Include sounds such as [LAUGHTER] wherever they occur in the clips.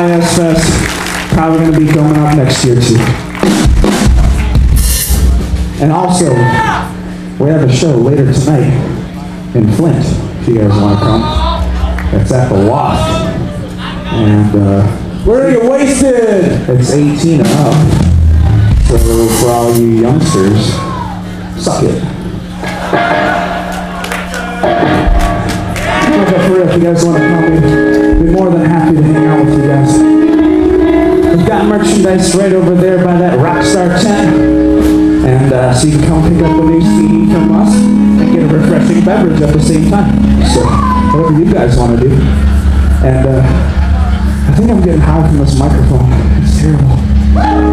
IS Fest. Probably going to be coming up next year too. And also, we have a show later tonight in Flint, if you guys want to come. It's at the Loft. And uh, Where are you wasted? it's 18 and up. So for all you youngsters, suck it. [LAUGHS] For real, if you guys want to come, be more than happy to hang out with you guys. We've got merchandise right over there by that Rockstar tent. And uh, so you can come pick up a new CD from us and get a refreshing beverage at the same time. So whatever you guys want to do. And uh, I think I'm getting high from this microphone. It's terrible.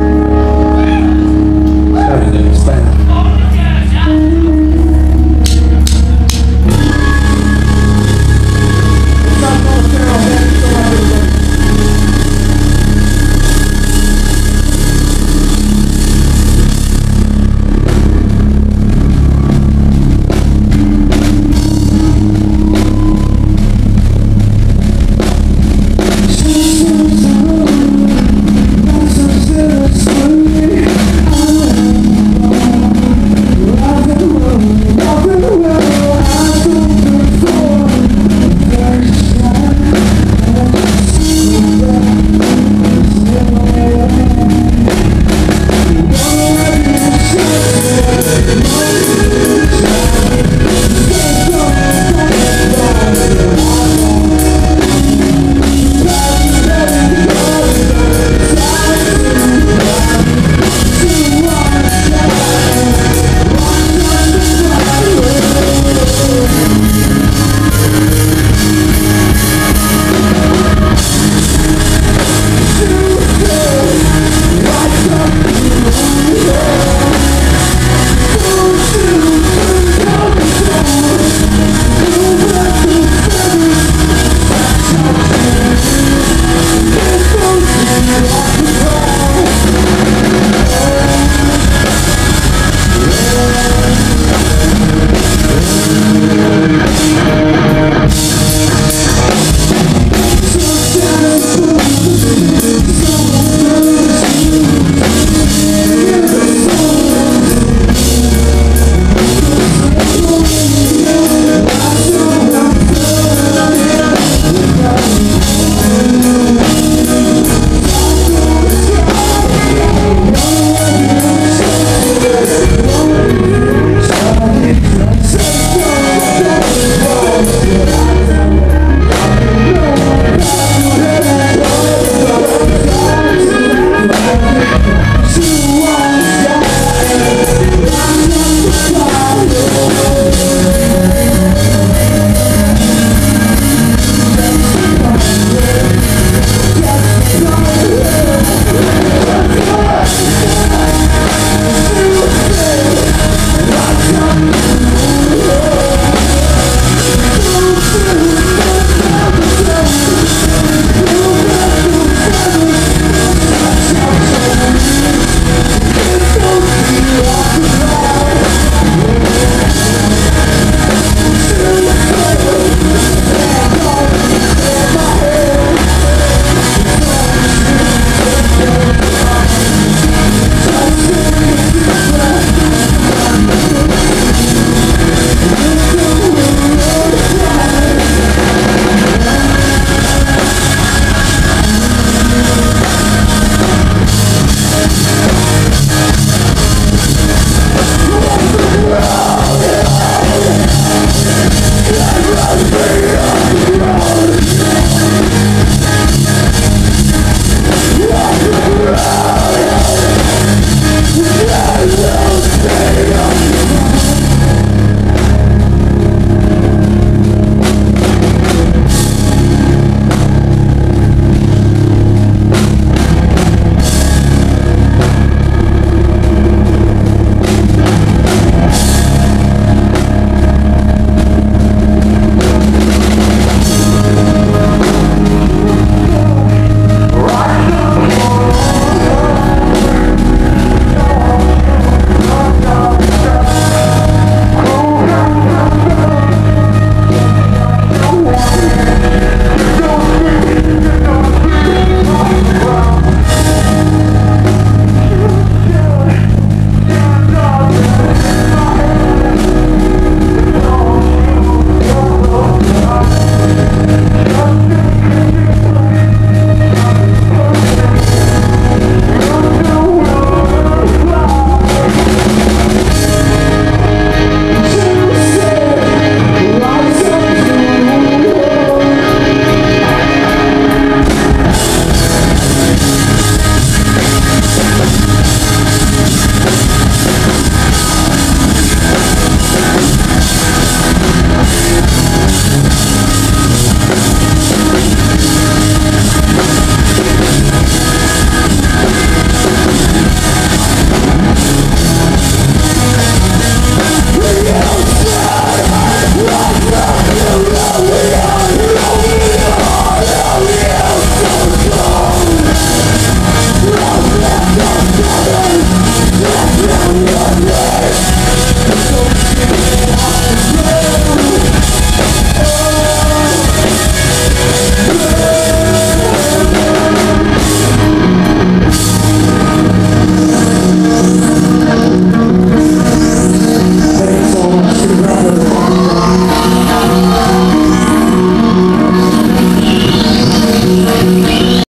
Two, one.